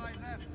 by left.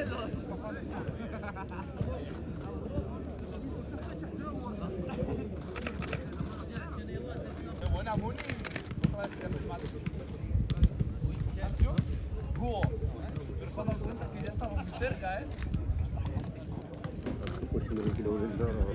a Koşuyorum ki de oraya gidiyorum.